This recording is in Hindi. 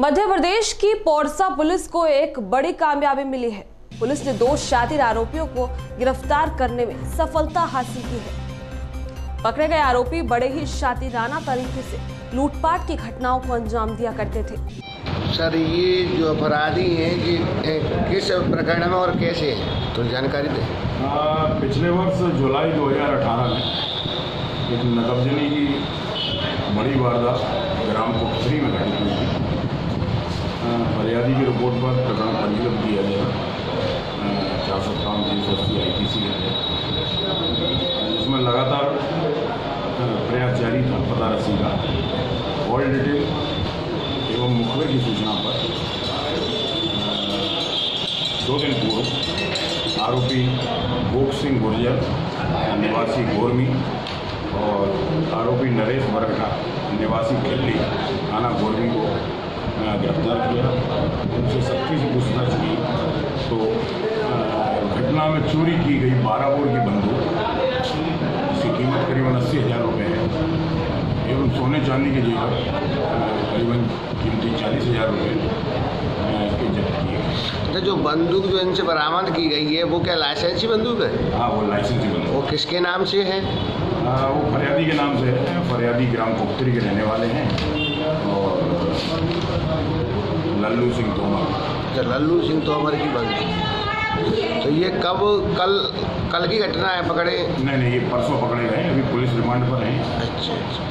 मध्य प्रदेश की पौरसा पुलिस को एक बड़ी कामयाबी मिली है। पुलिस ने दो शातिर आरोपियों को गिरफ़्तार करने में सफलता हासिल की है। पकड़े गए आरोपी बड़े ही शातिराना तरीके से लूटपाट की घटनाओं को अंजाम दिया करते थे। सर ये जो अपराधी हैं कि किस प्रकरण में और कैसे है? तो जानकारी दें। आ, पिछले वर्ष जुलाई 2018 में एक नकबजनी की बड़ी वारदात ग्राम कोखरी में रिपोर्ट पर प्रकरण पंजीकृत किया गया चार सौ सत्तावन तीन सौ अस्सी आई पी सी तहत जिसमें लगातार प्रयास जारी था, पता रसी का। ऑल डिटेल एवं मुखबे की सूचना पर दो दिन पूर्व आरोपी गोप सिंह गुर्जर, निवासी गोरमी और आरोपी नरेश बरगटा, निवासी खिल्ली, थाना गोरमी को गिरफ़्तार किया। घटना में चोरी की गई बारह बोर की बंदूक। जिसकी कीमत करीबन अस्सी हज़ार रुपये है। एवं सोने चांदी के जेवर करीबन कीमती चालीस हज़ार रुपये अ, के जब्त किए अच्छा जो बंदूक जो इनसे बरामद की गई है वो क्या लाइसेंसी बंदूक है? हाँ वो लाइसेंसी बंदूक। वो किसके नाम से है? आ, वो फरियादी के नाम से है। फरियादी ग्राम कोकतरी के रहने वाले हैं। और लल्लू सिंह तोमर। अच्छा लल्लू सिंह तोमर की बंदूक। तो ये कब कल कल की घटना है पकड़े? नहीं नहीं ये परसों पकड़े गए अभी पुलिस रिमांड पर हैं। अच्छा अच्छा।